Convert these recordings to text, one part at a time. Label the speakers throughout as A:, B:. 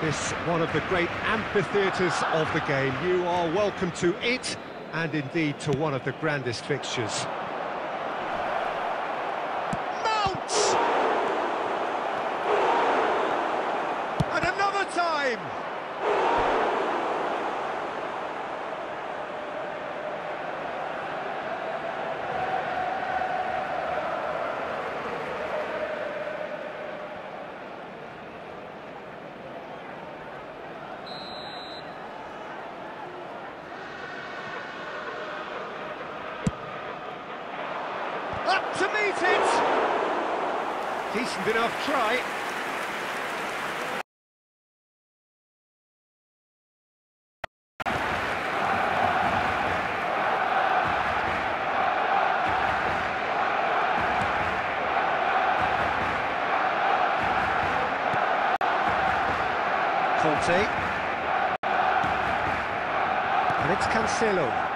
A: This one of the great amphitheatres of the game. You are welcome to it, and indeed to one of the grandest fixtures. Mount! And another time! Up to meet it! Decent enough try. Kanté. And it's Cancelo.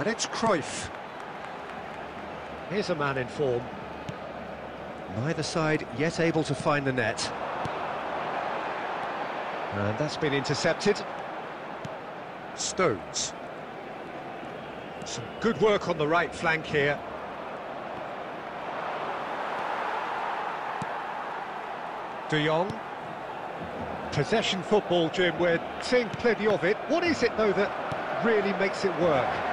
A: And it's Cruyff. Here's a man in form. Neither side yet able to find the net. And that's been intercepted. Stones. Some good work on the right flank here. De Jong. Possession football, Jim, we're seeing plenty of it. What is it, though, that really makes it work?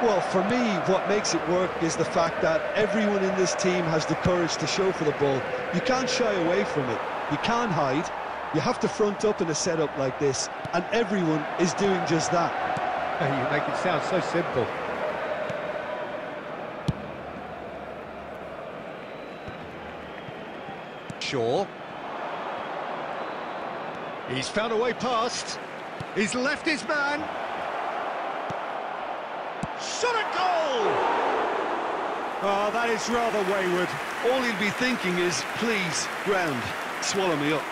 B: Well, for me, what makes it work is the fact that everyone in this team has the courage to show for the ball. You can't shy away from it. You can't hide. You have to front up in a setup like this, and everyone is doing just that.
A: You make it sound so simple. Shaw. He's found a way past. He's left his man. Oh, that is rather wayward.
B: All he'll be thinking is, please, ground, swallow me up.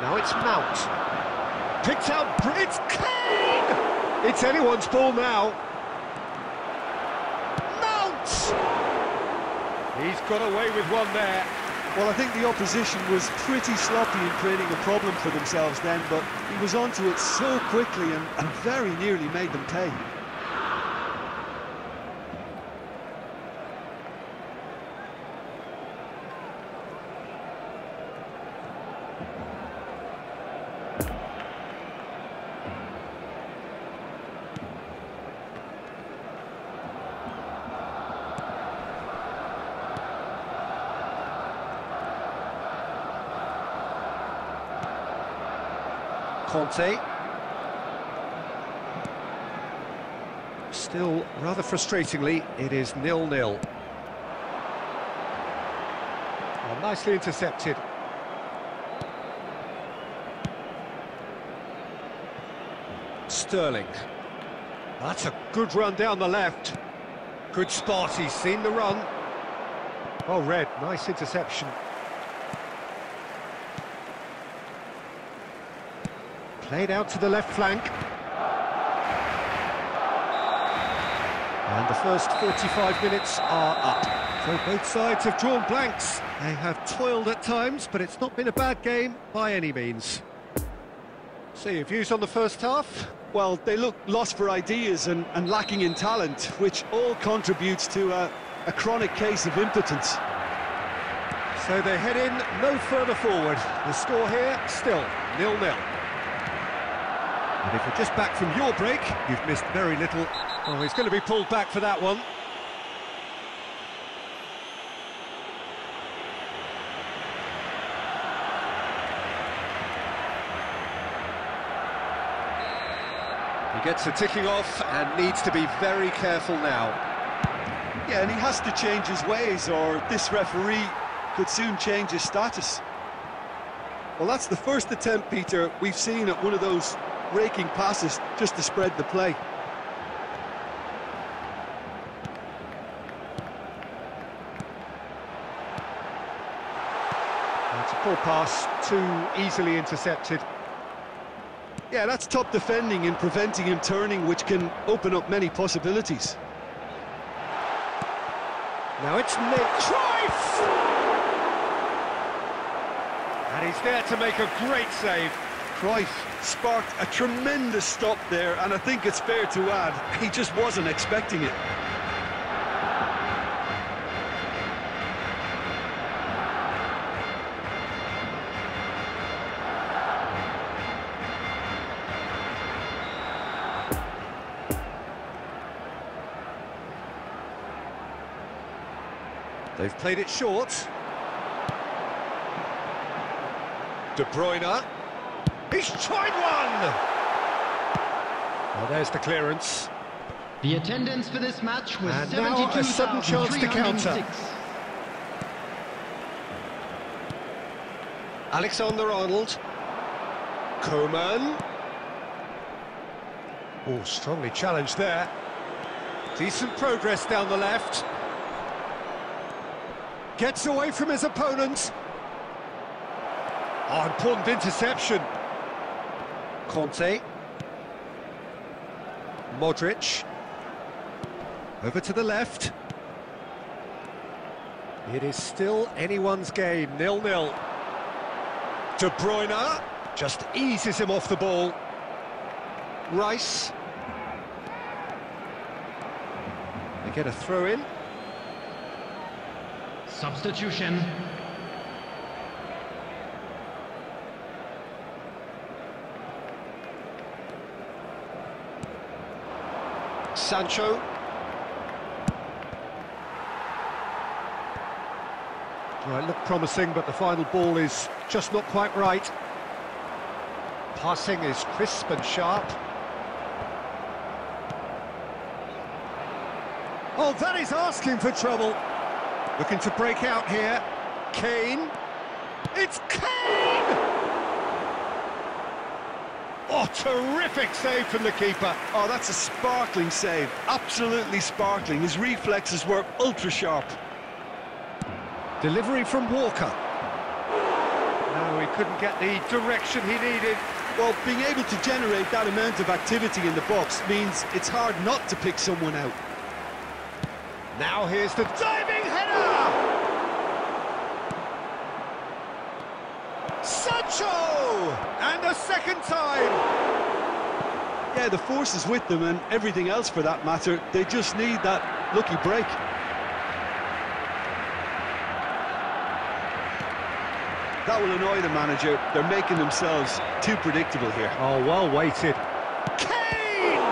A: Now it's Mount. Picked out, it's Kane! It's anyone's ball now. Mount! He's got away with one there.
B: Well, I think the opposition was pretty sloppy in creating a problem for themselves then, but he was onto it so quickly and, and very nearly made them pay.
A: Kanté. Still, rather frustratingly, it is nil-nil. Nicely intercepted. Sterling. That's a good run down the left. Good spot, he's seen the run. Oh, Red, nice interception. Played out to the left flank. And the first 45 minutes are up. So both sides have drawn blanks. They have toiled at times, but it's not been a bad game by any means. So your views on the first half?
B: Well, they look lost for ideas and, and lacking in talent, which all contributes to a, a chronic case of impotence.
A: So they head in no further forward. The score here, still nil-nil. And if you're just back from your break, you've missed very little Well, he's going to be pulled back for that one. He gets a ticking off and needs to be very careful now.
B: Yeah, and he has to change his ways, or this referee could soon change his status. Well, that's the first attempt, Peter, we've seen at one of those raking passes just to spread the play.
A: It's a poor pass, too easily intercepted.
B: Yeah, that's top defending in preventing him turning, which can open up many possibilities.
A: Now it's Nick Cruyff! And he's there to make a great save.
B: Cruyff sparked a tremendous stop there, and I think it's fair to add, he just wasn't expecting it.
A: They've played it short. De Bruyne. He's tried one! Well, there's the clearance.
C: The attendance for this match was
A: And now a sudden chance to counter. Alexander Arnold. Coman. Oh, strongly challenged there. Decent progress down the left. Gets away from his opponent. Oh, important interception. Kanté. Modric. Over to the left. It is still anyone's game, nil-nil. De Bruyne just eases him off the ball. Rice. They get a throw in.
C: Substitution.
A: Sancho. It looked promising, but the final ball is just not quite right. Passing is crisp and sharp. Oh, that is asking for trouble. Looking to break out here. Kane. It's Kane! Oh, terrific save from the keeper.
B: Oh, that's a sparkling save. Absolutely sparkling. His reflexes were ultra sharp.
A: Delivery from Walker. No, he couldn't get the direction he needed.
B: Well, being able to generate that amount of activity in the box means it's hard not to pick someone out.
A: Now here's the diving header! Sancho! And a second time!
B: Yeah, the force is with them and everything else for that matter. They just need that lucky break. That will annoy the manager. They're making themselves too predictable here.
A: Oh, well weighted. Kane!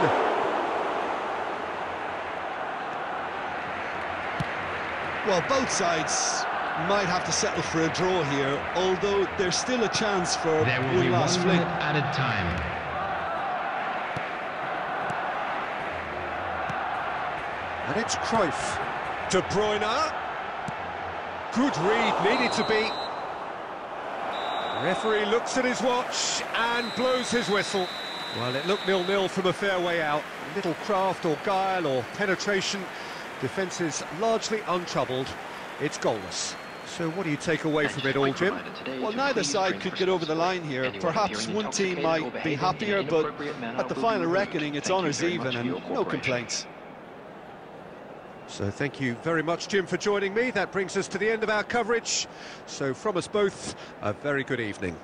B: Well, both sides might have to settle for a draw here, although there's still a chance for
C: There will
B: one
C: be
B: last
C: one
B: fling.
C: minute added time.
A: And it's Cruyff. De Bruyne. Good read, needed to be. Referee looks at his watch and blows his whistle. Well, it looked nil-nil from a fair way out. Little craft or guile or penetration. Defence is largely untroubled. It's goalless. So what do you take away from it all, Jim?
B: Well, neither side could get over the line here. Perhaps one team might be happier, but at the final reckoning, it's honours even and no complaints.
A: So thank you very much, Jim, for joining me. That brings us to the end of our coverage. So from us both, a very good evening.